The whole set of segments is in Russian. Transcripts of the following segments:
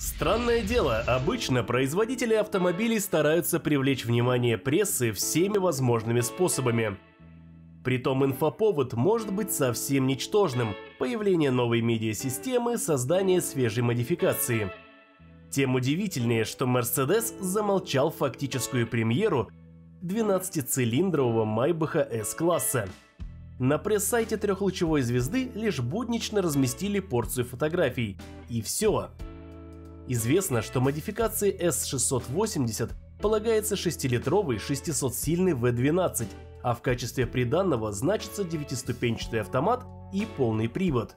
Странное дело, обычно производители автомобилей стараются привлечь внимание прессы всеми возможными способами. Притом инфоповод может быть совсем ничтожным – появление новой медиасистемы, создание свежей модификации. Тем удивительнее, что Mercedes замолчал фактическую премьеру 12-цилиндрового Майбаха S-класса. На пресс-сайте трехлучевой звезды лишь буднично разместили порцию фотографий. И все. Известно, что модификации S680 полагается 6-литровый 600-сильный V12, а в качестве приданного значится 9-ступенчатый автомат и полный привод.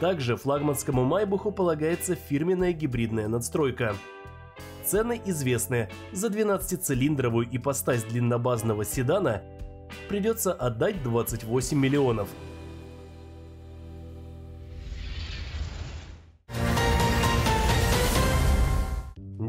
Также флагманскому Майбаху полагается фирменная гибридная надстройка. Цены известны. За 12-цилиндровую ипостась длиннобазного седана придется отдать 28 миллионов –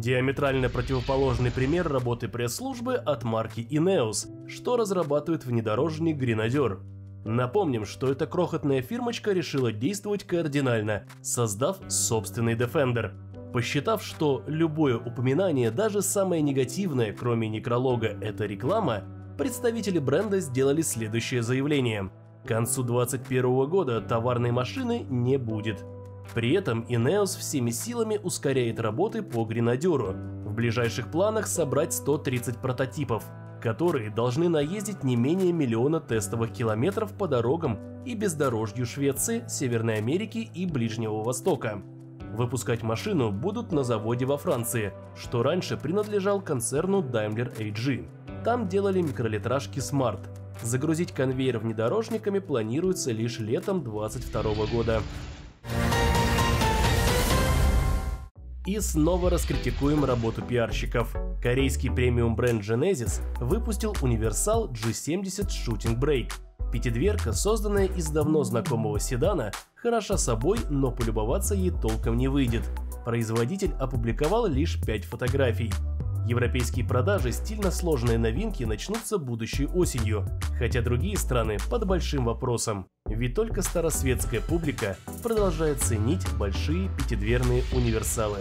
Диаметрально противоположный пример работы пресс-службы от марки Ineos, что разрабатывает внедорожник Гренадер. Напомним, что эта крохотная фирмочка решила действовать кардинально, создав собственный Defender. Посчитав, что любое упоминание, даже самое негативное, кроме некролога, это реклама, представители бренда сделали следующее заявление. К концу 2021 года товарной машины не будет. При этом Инеос всеми силами ускоряет работы по Гренадеру. В ближайших планах собрать 130 прототипов, которые должны наездить не менее миллиона тестовых километров по дорогам и бездорожью Швеции, Северной Америки и Ближнего Востока. Выпускать машину будут на заводе во Франции, что раньше принадлежал концерну Daimler AG. Там делали микролитражки Smart. Загрузить конвейер внедорожниками планируется лишь летом 2022 года. И снова раскритикуем работу пиарщиков. Корейский премиум бренд Genesis выпустил универсал G70 Shooting Brake. Пятидверка, созданная из давно знакомого седана, хороша собой, но полюбоваться ей толком не выйдет. Производитель опубликовал лишь 5 фотографий. Европейские продажи стильно сложные новинки начнутся будущей осенью, хотя другие страны под большим вопросом. Ведь только старосветская публика продолжает ценить большие пятидверные универсалы.